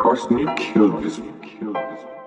Cosmic course, you Kill this.